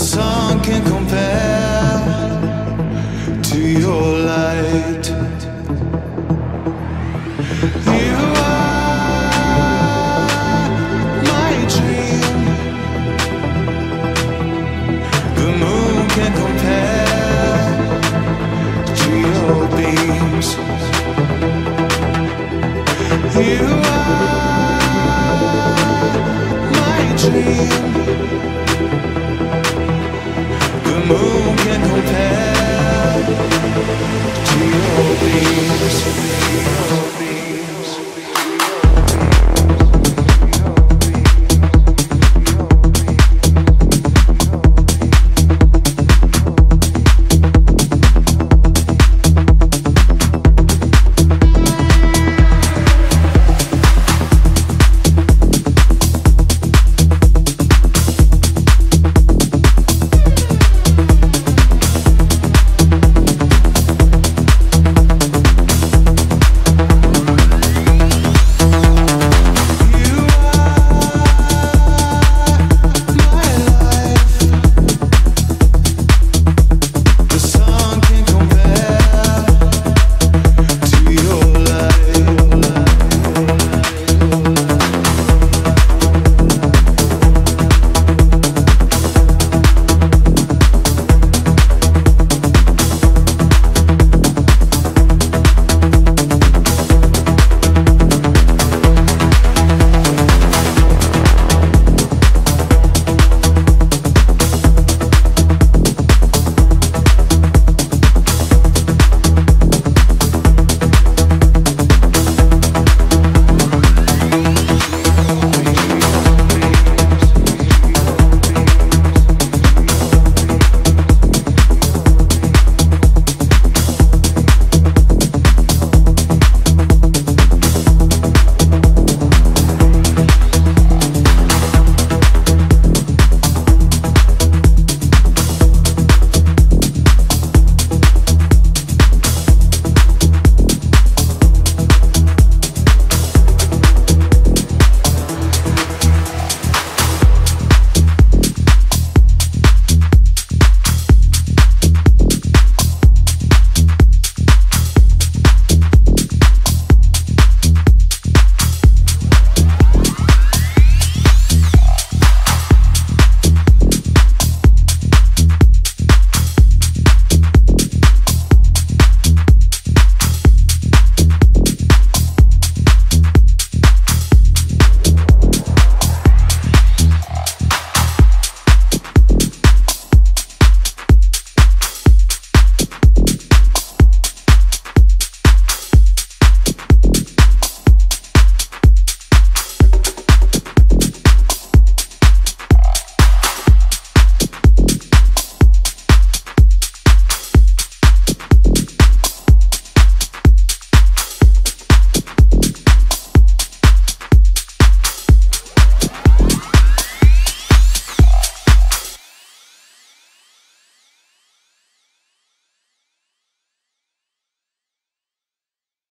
sun can compare to your light. You are my dream. wings.